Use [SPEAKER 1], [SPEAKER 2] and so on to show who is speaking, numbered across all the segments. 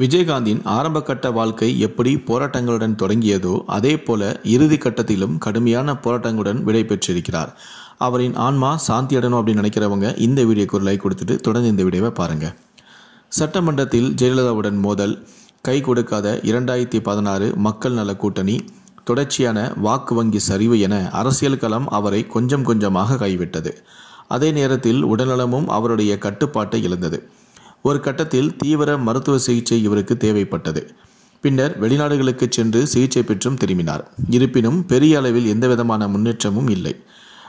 [SPEAKER 1] விஜயகாந்தின் ஆரம்பகட்ட வாழ்க்கை எப்படி போராட்டங்களுடன் தொடங்கியதோ அதே போல இறுதி கட்டத்திலும் கடுமையான போராட்டங்களுடன் விடைபெற்றிருக்கிறார். அவரின் ஆன்மா சாந்தி அடணும் அப்படின்னு நினைக்கிறவங்க இந்த வீடியோக்கு ஒரு லைக் கொடுத்துட்டு தொடர்ந்து இந்த வீடியோவை பாருங்க. சட்டமன்றத்தில் ஜெயலலிதாவுடன் மோதல் கை கொடுக்காத இரண்டாயிரத்தி பதினாறு மக்கள் நல கூட்டணி தொடர்ச்சியான வாக்கு வங்கி சரிவு என அரசியல் களம் அவரை கொஞ்சம் கொஞ்சமாக கைவிட்டது. அதே நேரத்தில் உடல்நலமும் அவருடைய கட்டுப்பாட்டை இழந்தது. ஒரு கட்டத்தில் தீவிர மருத்துவ சிகிச்சை இவருக்கு தேவைப்பட்டது. பின்னர் வெளிநாடுகளுக்கு சென்று சிகிச்சை பெற்றும் திரும்பினார். இருப்பினும் பெரிய அளவில் எந்தவிதமான முன்னேற்றமும் இல்லை.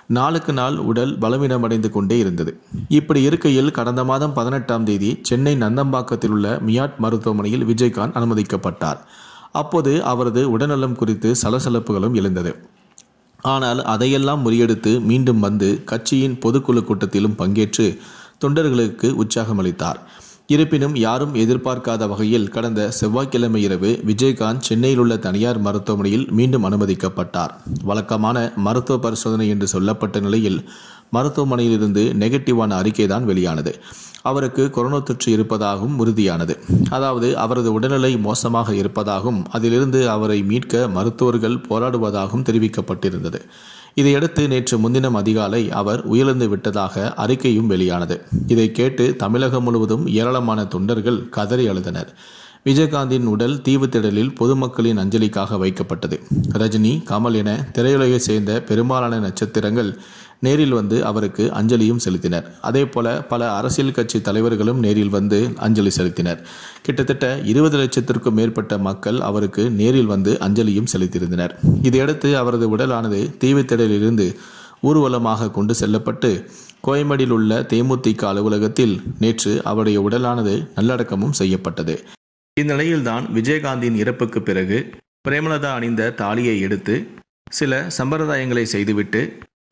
[SPEAKER 1] நாளுக்கு நாள் உடல் பலவீனமடைந்து கொண்டே இருந்தது. இப்படி இருக்கையில் கடந்த மாதம் பதினெட்டாம் தேதி சென்னை நந்தம்பாக்கத்தில் உள்ள மியாட் மருத்துவமனையில் விஜயகாந்த் அனுமதிக்கப்பட்டார். அப்போது அவரது உடல்நலம் குறித்து சலசலப்புகளும் எழுந்தது. ஆனால் அதையெல்லாம் முறியடித்து மீண்டும் வந்து கட்சியின் பொதுக்குழு கூட்டத்திலும் பங்கேற்று தொண்டர்களுக்கு உற்சாகம் அளித்தார். இருப்பினும் யாரும் எதிர்பார்க்காத வகையில் கடந்த செவ்வாய்க்கிழமை இரவு விஜயகாந்த் சென்னையில் உள்ள தனியார் மருத்துவமனையில் மீண்டும் அனுமதிக்கப்பட்டார். வழக்கமான மருத்துவ பரிசோதனை என்று சொல்லப்பட்ட நிலையில் மருத்துவமனையிலிருந்து நெகட்டிவான அறிக்கை தான் வெளியானது. அவருக்கு கொரோனா தொற்று இருப்பதாகவும் உறுதியானது. அதாவது அவரது உடல்நிலை மோசமாக இருப்பதாகவும் அதிலிருந்து அவரை மீட்க மருத்துவர்கள் போராடுவதாகவும் தெரிவிக்கப்பட்டிருந்தது. இதையடுத்து நேற்று முன்தினம் அதிகாலை அவர் உயிரிழந்து விட்டதாக அறிக்கையும் வெளியானது. இதை கேட்டு தமிழகம் முழுவதும் ஏராளமான தொண்டர்கள் கதறி அழுதனர். விஜயகாந்தின் உடல் தீவுத்திடலில் பொதுமக்களின் அஞ்சலிக்காக வைக்கப்பட்டது. ரஜினி கமல் என திரையுலகை சேர்ந்த பெரும்பாலான நட்சத்திரங்கள் நேரில் வந்து அவருக்கு அஞ்சலியும் செலுத்தினர். அதே போல பல அரசியல் கட்சி தலைவர்களும் நேரில் வந்து அஞ்சலி செலுத்தினர். கிட்டத்தட்ட இருபது லட்சத்திற்கும் மேற்பட்ட மக்கள் அவருக்கு நேரில் வந்து அஞ்சலியும் செலுத்தியிருந்தனர். இதையடுத்து அவரது உடலானது தீவுத்திடலிலிருந்து ஊர்வலமாக கொண்டு செல்லப்பட்டு கோயம்படியில் உள்ள தேமுதிக அலுவலகத்தில் நேற்று அவருடைய உடலானது நல்லடக்கமும் செய்யப்பட்டது. இந்நிலையில்தான் விஜயகாந்தின் இறப்புக்கு பிறகு பிரேமலதா அணிந்த தாலியை எடுத்து சில சம்பிரதாயங்களை செய்துவிட்டு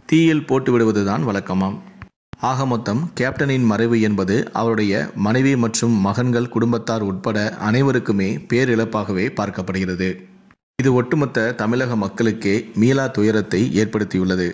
[SPEAKER 1] தீயில் போட்டு விடுவதுதான் வழக்கமாம். ஆக மொத்தம் கேப்டனின் மறைவு என்பது அவருடைய மனைவி மற்றும் மகன்கள் குடும்பத்தார் உட்பட அனைவருக்குமே பேரிழப்பாகவே பார்க்கப்படுகிறது. இது ஒட்டுமொத்த தமிழக மக்களுக்கே மீளா துயரத்தை ஏற்படுத்தியுள்ளது.